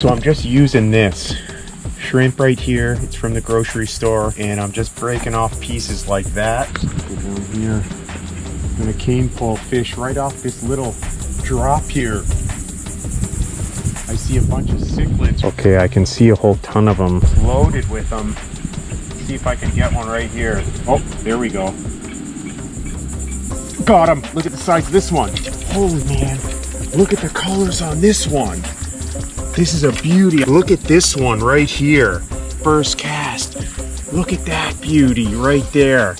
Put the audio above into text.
So I'm just using this shrimp right here. It's from the grocery store and I'm just breaking off pieces like that. Go down here. I'm gonna cane pole fish right off this little drop here. I see a bunch of cichlids. Okay, I can see a whole ton of them. Loaded with them. See if I can get one right here. Oh, there we go. Got him. Look at the size of this one. Holy man. Look at the colors on this one. This is a beauty. Look at this one right here. First cast. Look at that beauty right there.